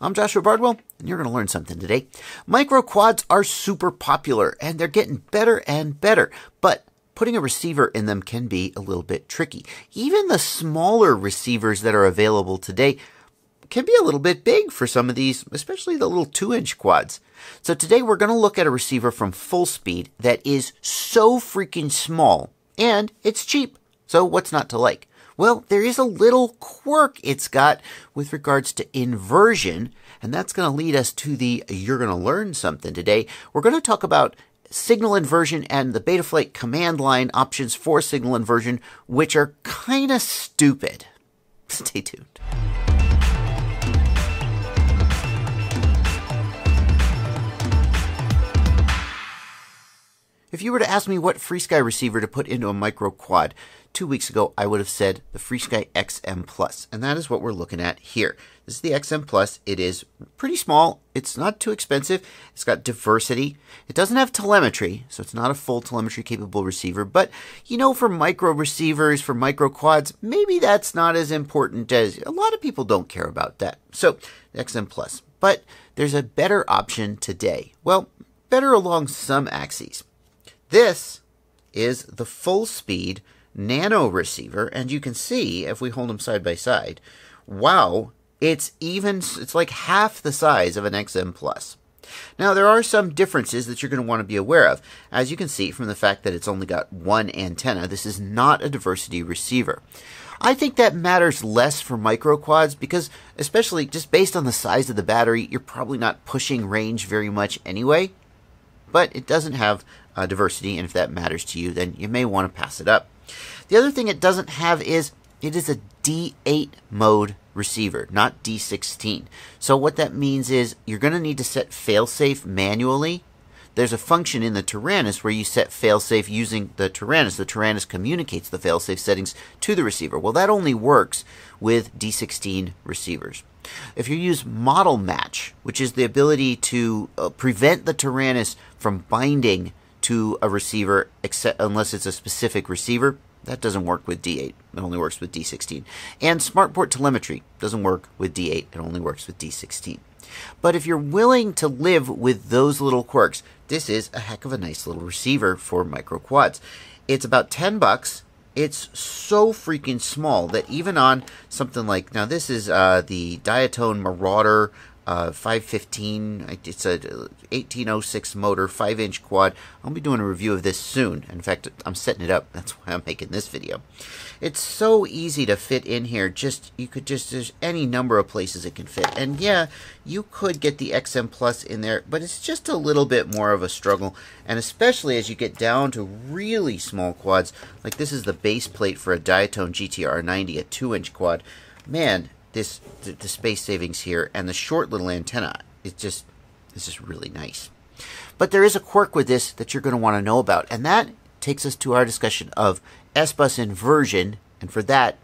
I'm Joshua Bardwell, and you're going to learn something today. Micro quads are super popular, and they're getting better and better, but putting a receiver in them can be a little bit tricky. Even the smaller receivers that are available today can be a little bit big for some of these, especially the little two inch quads. So today we're going to look at a receiver from Fullspeed that is so freaking small and it's cheap. So what's not to like? Well, there is a little quirk it's got with regards to inversion, and that's going to lead us to the you're going to learn something today. We're going to talk about signal inversion and the Betaflight command line options for signal inversion, which are kind of stupid. Stay tuned. If you were to ask me what FrSky receiver to put into a micro quad, two weeks ago I would have said the FrSky XM Plus, and that is what we're looking at here. This is the XM Plus. It is pretty small. It's not too expensive. It's got diversity. It doesn't have telemetry, so it's not a full telemetry capable receiver. But you know, for micro receivers, for micro quads, maybe that's not as important as a lot of people don't care about that. So XM Plus. But there's a better option today. Well, better along some axes. This is the Fullspeed nano receiver, and you can see if we hold them side by side, wow, it's even, it's like half the size of an XM Plus. Now, there are some differences that you're going to want to be aware of. As you can see from the fact that it's only got one antenna, this is not a diversity receiver. I think that matters less for micro quads because, especially just based on the size of the battery, you're probably not pushing range very much anyway. But it doesn't have uh, diversity, and if that matters to you, then you may want to pass it up. The other thing it doesn't have is it is a D8 mode receiver, not D16. So what that means is you're going to need to set failsafe manually. There's a function in the Taranis where you set failsafe using the Taranis. The Taranis communicates the failsafe settings to the receiver. Well, that only works with D16 receivers. If you use model match, which is the ability to uh, prevent the Taranis from binding to a receiver except unless it's a specific receiver. That doesn't work with D8. It only works with D16. And SmartPort telemetry doesn't work with D8. It only works with D16. But if you're willing to live with those little quirks, this is a heck of a nice little receiver for micro quads. It's about 10 bucks. It's so freaking small that even on something like now this is uh, the Diatone Marauder uh, 515. It's a 1806 motor, 5 inch quad. I'll be doing a review of this soon. In fact, I'm setting it up. That's why I'm making this video. It's so easy to fit in here. Just You could just, there's any number of places it can fit. And yeah, you could get the XM Plus in there, but it's just a little bit more of a struggle. And especially as you get down to really small quads, like this is the base plate for a Diatone GTR 90, a 2 inch quad. Man, this the, the space savings here and the short little antenna is just this is really nice. But there is a quirk with this that you're going to want to know about, and that takes us to our discussion of S-bus inversion, and for that,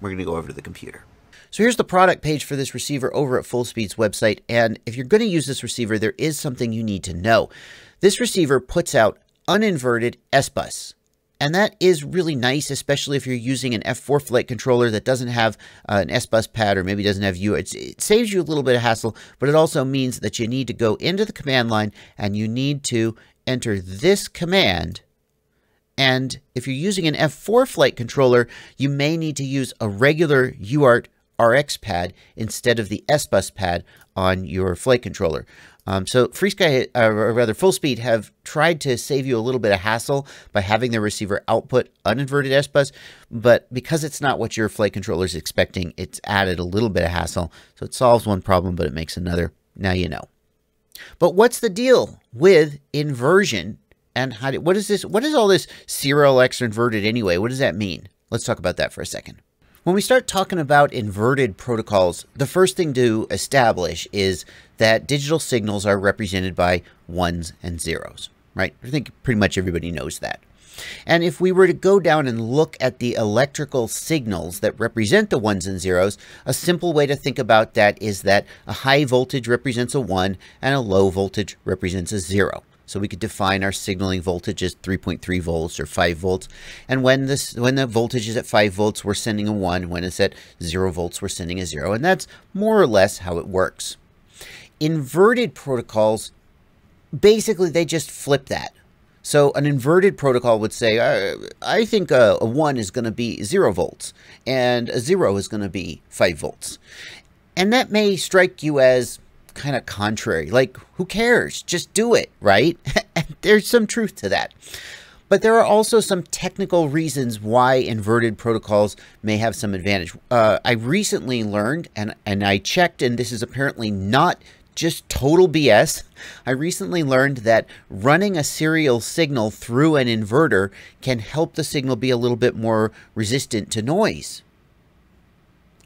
we're going to go over to the computer. So here's the product page for this receiver over at Fullspeed's website, and if you're going to use this receiver, there is something you need to know. This receiver puts out uninverted S-bus. And that is really nice, especially if you're using an F4 flight controller that doesn't have uh, an S-Bus pad or maybe doesn't have U. It's, it saves you a little bit of hassle, but it also means that you need to go into the command line and you need to enter this command. And if you're using an F4 flight controller, you may need to use a regular UART RX pad instead of the S-Bus pad on your flight controller. Um, so FrSky, uh, or rather Fullspeed, have tried to save you a little bit of hassle by having their receiver output uninverted S-bus, but because it's not what your flight controller is expecting, it's added a little bit of hassle. So it solves one problem, but it makes another. Now you know. But what's the deal with inversion and how do, what is this? What is all this serial X inverted anyway? What does that mean? Let's talk about that for a second. When we start talking about inverted protocols, the first thing to establish is that digital signals are represented by ones and zeros, right? I think pretty much everybody knows that. And if we were to go down and look at the electrical signals that represent the ones and zeros, a simple way to think about that is that a high voltage represents a 1 and a low voltage represents a 0. So we could define our signaling voltage as 3.3 volts or 5 volts. And when this when the voltage is at 5 volts, we're sending a 1. When it's at 0 volts, we're sending a 0. And that's more or less how it works. Inverted protocols, basically they just flip that. So an inverted protocol would say, I think a, a 1 is going to be 0 volts, and a 0 is going to be 5 volts. And that may strike you as kind of contrary. Like, who cares? Just do it, right? There's some truth to that. But there are also some technical reasons why inverted protocols may have some advantage. Uh, I recently learned, and, and I checked, and this is apparently not just total BS. I recently learned that running a serial signal through an inverter can help the signal be a little bit more resistant to noise.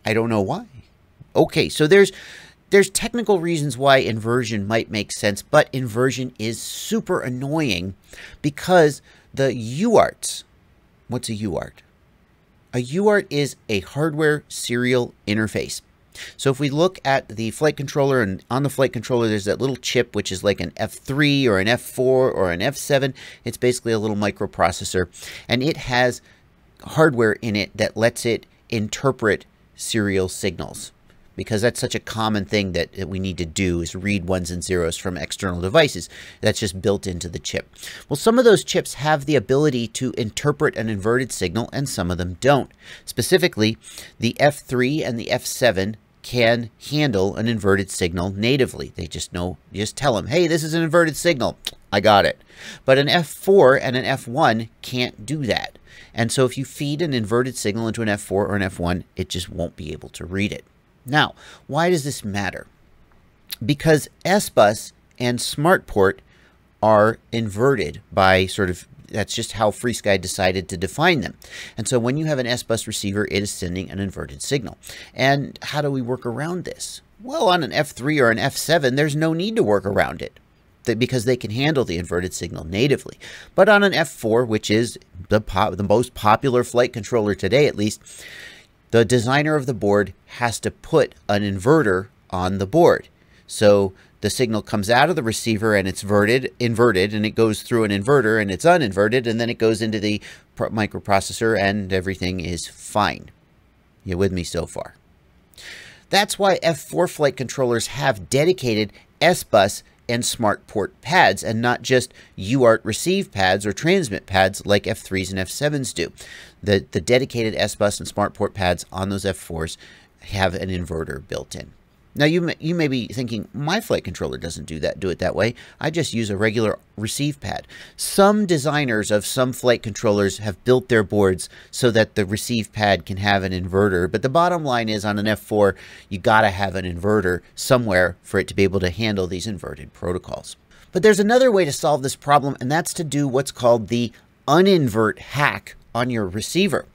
I don't know why. Okay, so there's there's technical reasons why inversion might make sense, but inversion is super annoying because the UARTs, what's a UART? A UART is a hardware serial interface. So if we look at the flight controller and on the flight controller there's that little chip which is like an F3 or an F4 or an F7. It's basically a little microprocessor and it has hardware in it that lets it interpret serial signals because that's such a common thing that, that we need to do is read ones and zeros from external devices. That's just built into the chip. Well, some of those chips have the ability to interpret an inverted signal and some of them don't. Specifically, the F3 and the F7 can handle an inverted signal natively. They just know, just tell them, hey, this is an inverted signal. I got it. But an F4 and an F1 can't do that. And so if you feed an inverted signal into an F4 or an F1, it just won't be able to read it. Now, why does this matter? Because SBus and SmartPort are inverted by sort of that's just how FrSky decided to define them. And so when you have an S-bus receiver, it is sending an inverted signal. And how do we work around this? Well, on an F3 or an F7, there's no need to work around it because they can handle the inverted signal natively. But on an F4, which is the, the most popular flight controller today at least, the designer of the board has to put an inverter on the board. So the signal comes out of the receiver and it's inverted, inverted and it goes through an inverter and it's uninverted and then it goes into the microprocessor and everything is fine. You with me so far? That's why F4 flight controllers have dedicated S-Bus and smart port pads and not just UART receive pads or transmit pads like F3s and F7s do. The, the dedicated S-Bus and smart port pads on those F4s have an inverter built in. Now you may, you may be thinking my flight controller doesn't do that do it that way. I just use a regular receive pad. Some designers of some flight controllers have built their boards so that the receive pad can have an inverter, but the bottom line is on an F4 you got to have an inverter somewhere for it to be able to handle these inverted protocols. But there's another way to solve this problem and that's to do what's called the uninvert hack on your receiver.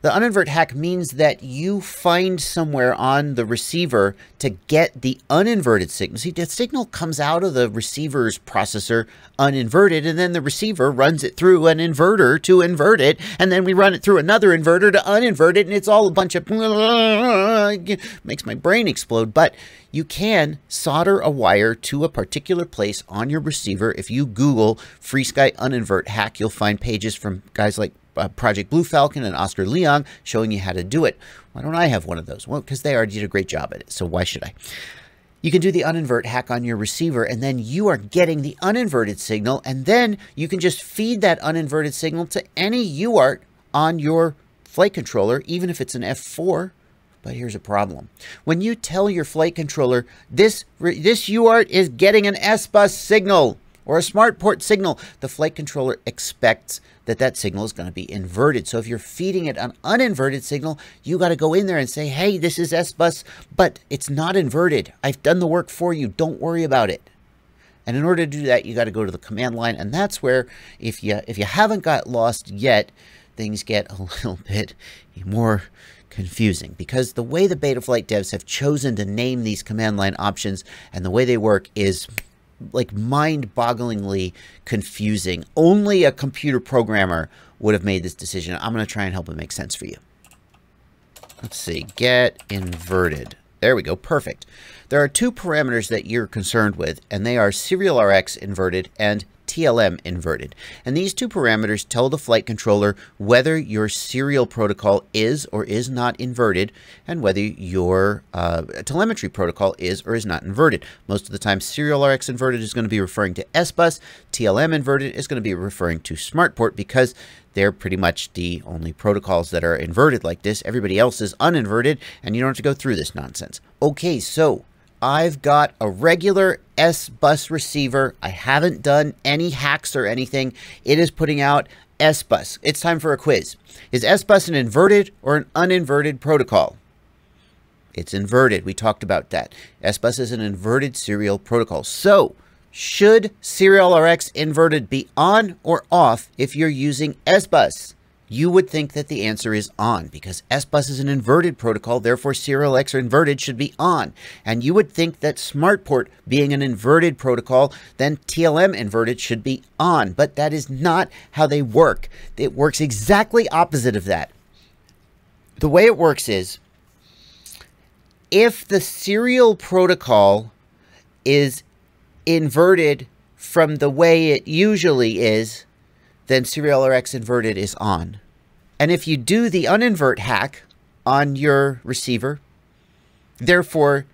The uninvert hack means that you find somewhere on the receiver to get the uninverted signal. See, the signal comes out of the receiver's processor uninverted, and then the receiver runs it through an inverter to invert it, and then we run it through another inverter to uninvert it, and it's all a bunch of makes my brain explode. But you can solder a wire to a particular place on your receiver. If you Google FrSky uninvert hack, you'll find pages from guys like uh, Project Blue Falcon and Oscar Liang showing you how to do it. Why don't I have one of those? Well, because they already did a great job at it, so why should I? You can do the uninvert hack on your receiver, and then you are getting the uninverted signal, and then you can just feed that uninverted signal to any UART on your flight controller, even if it's an F4. But here's a problem. When you tell your flight controller, this, this UART is getting an S-bus signal, or a smart port signal, the flight controller expects that that signal is going to be inverted. So if you're feeding it an uninverted signal, you got to go in there and say, hey, this is S-Bus, but it's not inverted. I've done the work for you. Don't worry about it. And in order to do that, you got to go to the command line. And that's where, if you, if you haven't got lost yet, things get a little bit more confusing because the way the Betaflight devs have chosen to name these command line options and the way they work is like mind-bogglingly confusing. Only a computer programmer would have made this decision. I'm going to try and help it make sense for you. Let's see. Get inverted. There we go, perfect. There are two parameters that you're concerned with, and they are serial RX inverted and TLM inverted. And these two parameters tell the flight controller whether your serial protocol is or is not inverted and whether your uh, telemetry protocol is or is not inverted. Most of the time, serial RX inverted is going to be referring to SBus. TLM inverted is going to be referring to SmartPort because they're pretty much the only protocols that are inverted like this. Everybody else is uninverted, and you don't have to go through this nonsense. Okay, so I've got a regular S bus receiver. I haven't done any hacks or anything. It is putting out S bus. It's time for a quiz. Is S bus an inverted or an uninverted protocol? It's inverted. We talked about that. S bus is an inverted serial protocol. So, should serial RX inverted be on or off if you're using S bus? You would think that the answer is on because SBus is an inverted protocol, therefore serial X or inverted should be on. And you would think that SmartPort being an inverted protocol, then TLM inverted should be on. But that is not how they work. It works exactly opposite of that. The way it works is if the serial protocol is inverted from the way it usually is, then serial RX inverted is on. And if you do the uninvert hack on your receiver, therefore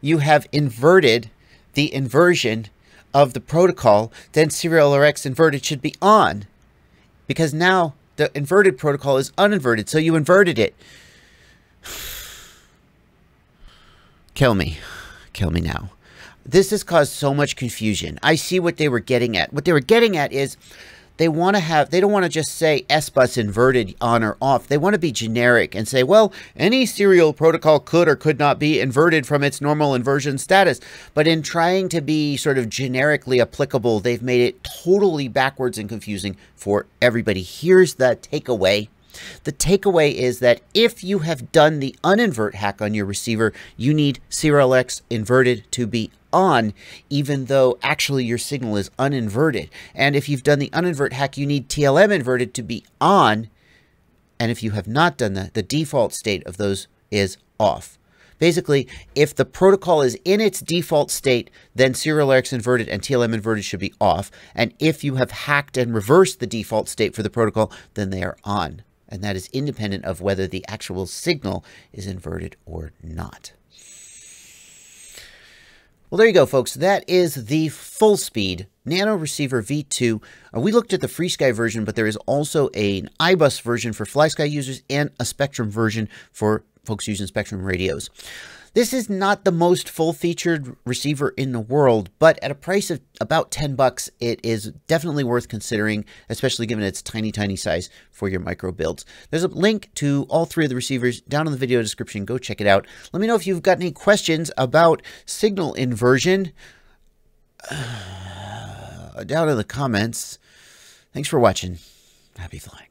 you have inverted the inversion of the protocol, then serial RX inverted should be on. Because now the inverted protocol is uninverted, so you inverted it. Kill me. Kill me now. This has caused so much confusion. I see what they were getting at. What they were getting at is they want to have they don't want to just say SBus inverted on or off. They want to be generic and say, well, any serial protocol could or could not be inverted from its normal inversion status. But in trying to be sort of generically applicable, they've made it totally backwards and confusing for everybody. Here's the takeaway. The takeaway is that if you have done the uninvert hack on your receiver, you need serial X inverted to be on, even though actually your signal is uninverted. And if you've done the uninvert hack, you need TLM inverted to be on. And if you have not done that, the default state of those is off. Basically, if the protocol is in its default state, then serial RX inverted and TLM inverted should be off. And if you have hacked and reversed the default state for the protocol, then they are on. And that is independent of whether the actual signal is inverted or not. Well, there you go, folks. That is the Fullspeed Nano Receiver V2. Uh, we looked at the FrSky version, but there is also an iBus version for FlySky users and a Spektrum version for folks using Spektrum radios. This is not the most full-featured receiver in the world, but at a price of about 10 bucks, it is definitely worth considering, especially given its tiny, tiny size for your micro builds. There's a link to all three of the receivers down in the video description. Go check it out. Let me know if you've got any questions about signal inversion down in the comments. Thanks for watching. Happy flying.